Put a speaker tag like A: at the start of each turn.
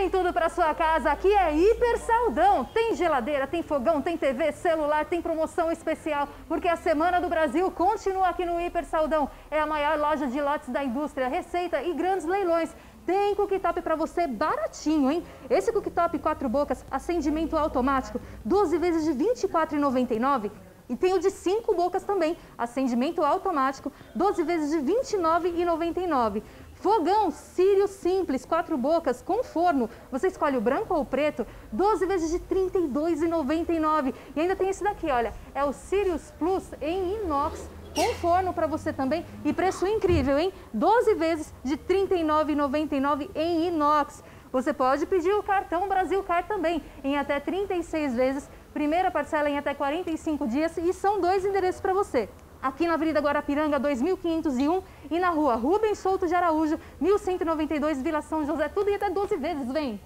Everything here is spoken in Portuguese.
A: Tem tudo para sua casa, aqui é Hiper Saldão. Tem geladeira, tem fogão, tem TV, celular, tem promoção especial, porque a Semana do Brasil continua aqui no Hiper Saldão. É a maior loja de lotes da indústria, receita e grandes leilões. Tem cooktop para você baratinho, hein? Esse cooktop quatro bocas, acendimento automático, 12 vezes de R$ 24,99. E tem o de cinco bocas também, acendimento automático, 12 vezes de R$ 29,99. Fogão Sirius Simples, quatro bocas, com forno. Você escolhe o branco ou o preto, 12 vezes de R$ 32,99. E ainda tem esse daqui, olha, é o Sirius Plus em inox, com forno para você também. E preço incrível, hein? 12 vezes de R$ 39,99 em inox. Você pode pedir o cartão Brasil Car também, em até 36 vezes, primeira parcela em até 45 dias e são dois endereços para você aqui na Avenida Guarapiranga 2501 e na rua Rubens Souto de Araújo, 1192, Vila São José, tudo e até 12 vezes, vem!